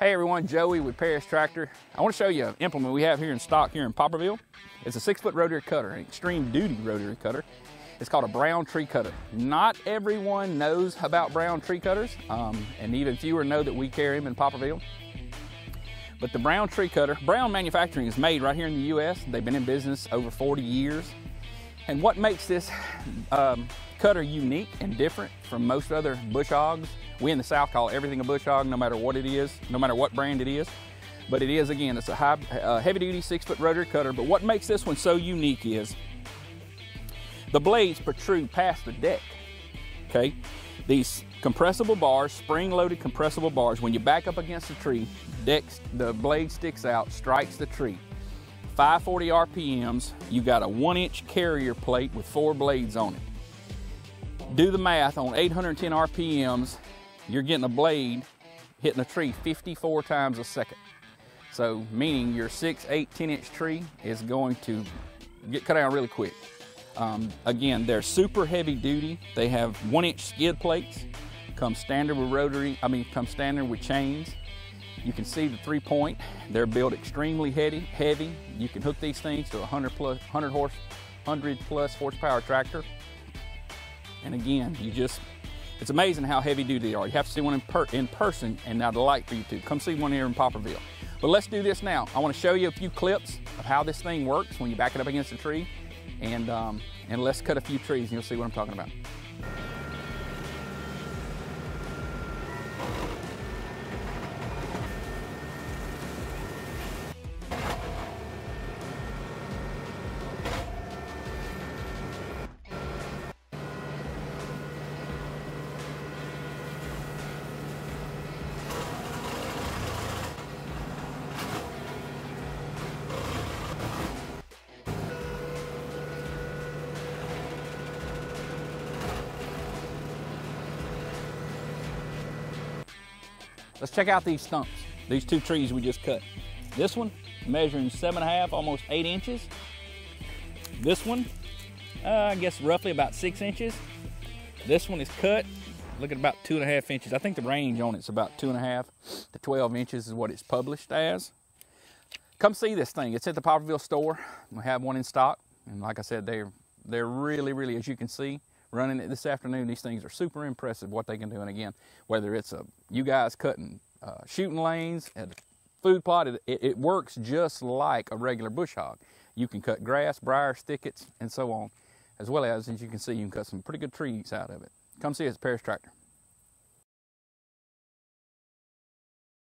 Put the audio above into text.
Hey everyone, Joey with Parish Tractor. I want to show you an implement we have here in stock here in Poplarville. It's a six foot rotary cutter, an extreme duty rotary cutter. It's called a brown tree cutter. Not everyone knows about brown tree cutters, um, and even fewer know that we carry them in Poplarville. But the brown tree cutter, Brown Manufacturing is made right here in the U.S. They've been in business over 40 years. And what makes this um, cutter unique and different from most other bush hogs we in the South call everything a bush hog, no matter what it is, no matter what brand it is. But it is, again, it's a high, uh, heavy duty six foot rotary cutter. But what makes this one so unique is the blades protrude past the deck, okay? These compressible bars, spring loaded compressible bars, when you back up against the tree, deck, the blade sticks out, strikes the tree. 540 RPMs, you got a one inch carrier plate with four blades on it. Do the math on 810 RPMs, you're getting a blade hitting a tree 54 times a second. So meaning your six, eight, 10 inch tree is going to get cut down really quick. Um, again, they're super heavy duty. They have one inch skid plates, come standard with rotary, I mean, come standard with chains. You can see the three point. They're built extremely heavy. Heavy. You can hook these things to a 100 plus, 100 horse, 100 plus horsepower tractor. And again, you just it's amazing how heavy duty they are. You have to see one in, per in person and I'd like for you to. Come see one here in Poplarville. But let's do this now. I want to show you a few clips of how this thing works when you back it up against a tree. And, um, and let's cut a few trees and you'll see what I'm talking about. Let's check out these stumps, these two trees we just cut. This one measuring seven and a half, almost eight inches. This one, uh, I guess roughly about six inches. This one is cut, look at about two and a half inches. I think the range on it's about two and a half to 12 inches is what it's published as. Come see this thing. It's at the Poplarville store. We have one in stock. And like I said, they're, they're really, really, as you can see, running it this afternoon. These things are super impressive what they can do. And again, whether it's a you guys cutting uh, shooting lanes at a food plot, it, it, works just like a regular bush hog. You can cut grass, briars, thickets, and so on, as well as, as you can see, you can cut some pretty good trees out of it. Come see us at Parish Tractor.